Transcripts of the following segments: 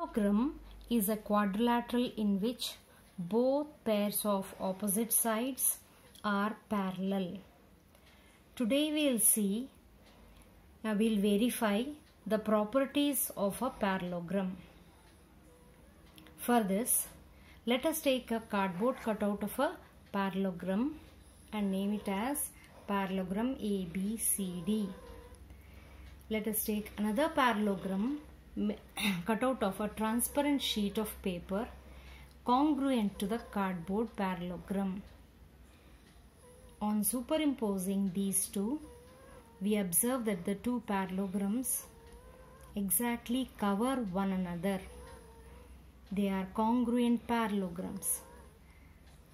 Parallelogram is a quadrilateral in which both pairs of opposite sides are parallel. Today we will see, uh, we will verify the properties of a parallelogram. For this, let us take a cardboard cutout of a parallelogram and name it as parallelogram ABCD. Let us take another parallelogram cut out of a transparent sheet of paper congruent to the cardboard parallelogram. On superimposing these two, we observe that the two parallelograms exactly cover one another. They are congruent parallelograms.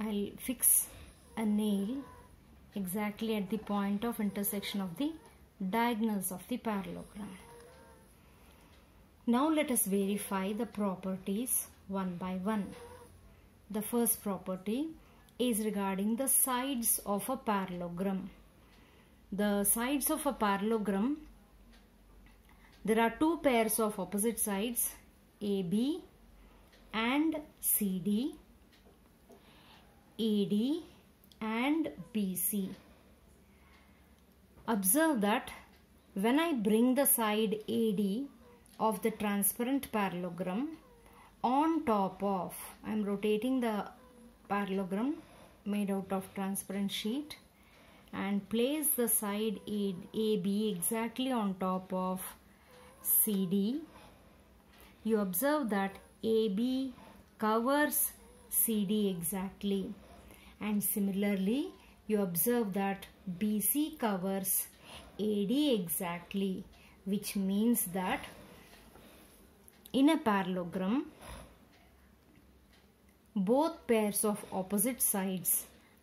I'll fix a nail exactly at the point of intersection of the diagonals of the parallelogram. Now let us verify the properties one by one. The first property is regarding the sides of a parallelogram. The sides of a parallelogram, there are two pairs of opposite sides AB and CD, AD and BC. Observe that when I bring the side AD of the transparent parallelogram on top of, I am rotating the parallelogram made out of transparent sheet and place the side AB exactly on top of CD. You observe that AB covers CD exactly and similarly you observe that BC covers AD exactly which means that in a parallelogram both pairs of opposite sides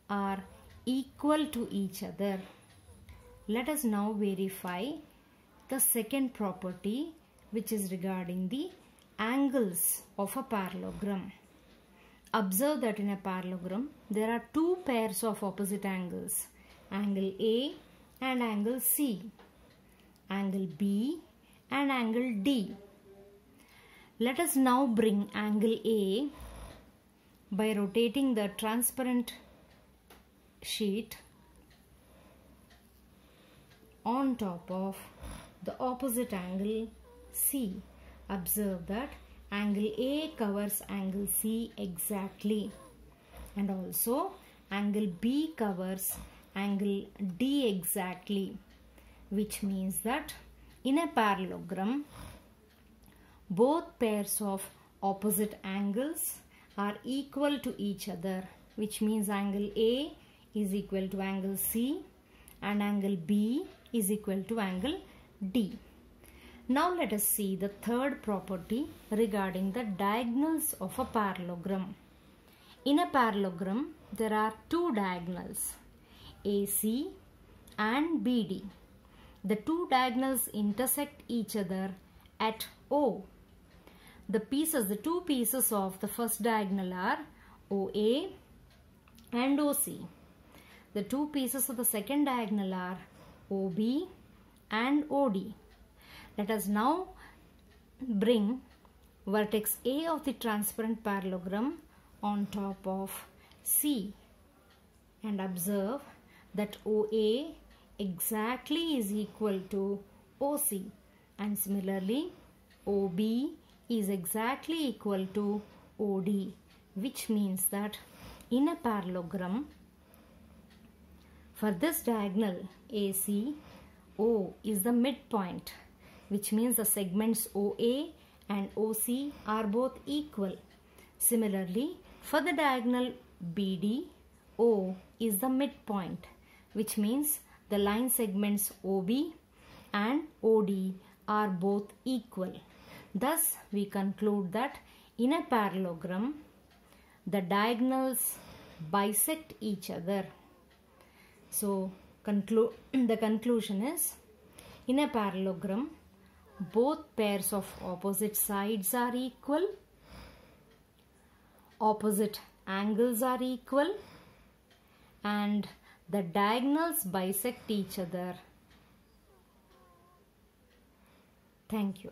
are equal to each other. Let us now verify the second property which is regarding the angles of a parallelogram. Observe that in a parallelogram there are two pairs of opposite angles angle A and angle C, angle B and angle D. Let us now bring angle A by rotating the transparent sheet on top of the opposite angle C. Observe that angle A covers angle C exactly and also angle B covers angle D exactly which means that in a parallelogram both pairs of opposite angles are equal to each other which means angle A is equal to angle C and angle B is equal to angle D. Now let us see the third property regarding the diagonals of a parallelogram. In a parallelogram there are two diagonals AC and BD. The two diagonals intersect each other at O. The pieces, the two pieces of the first diagonal are OA and OC. The two pieces of the second diagonal are OB and OD. Let us now bring vertex A of the transparent parallelogram on top of C and observe that OA exactly is equal to OC and similarly OB is exactly equal to OD which means that in a parallelogram for this diagonal AC O is the midpoint which means the segments OA and OC are both equal. Similarly for the diagonal BD O is the midpoint which means the line segments OB and OD are both equal. Thus, we conclude that in a parallelogram, the diagonals bisect each other. So, conclu the conclusion is, in a parallelogram, both pairs of opposite sides are equal, opposite angles are equal, and the diagonals bisect each other. Thank you.